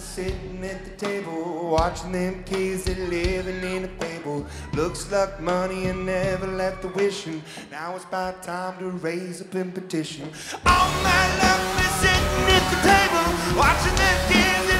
sitting at the table, watching them kids that living in a fable. Looks like money and never left the wishing. Now it's about time to raise up and petition. All my life is sitting at the table, watching them kids.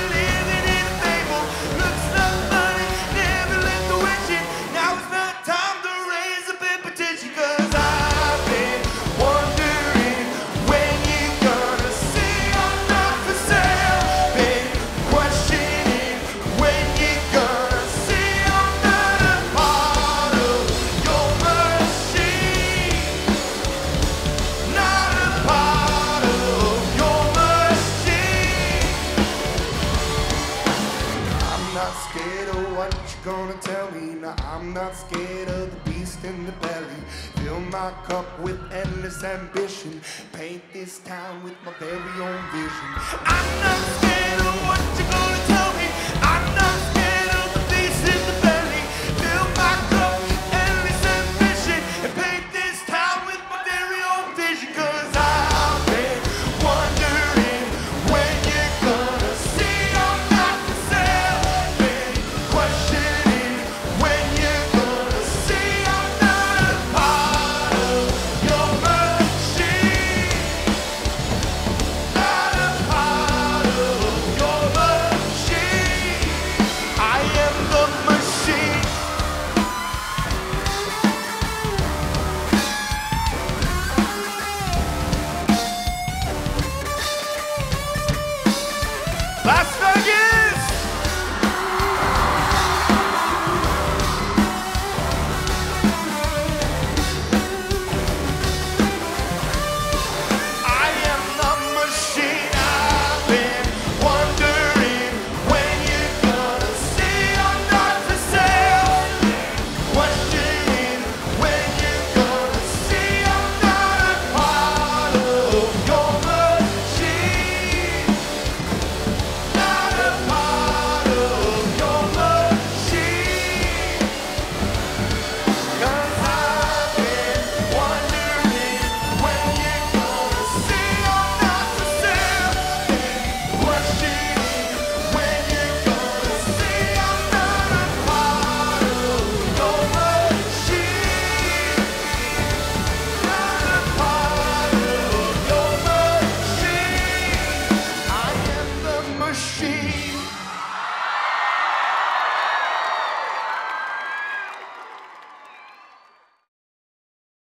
gonna tell me? Now I'm not scared of the beast in the belly. Fill my cup with endless ambition. Paint this town with my very own vision. I'm not scared of what you're gonna tell me.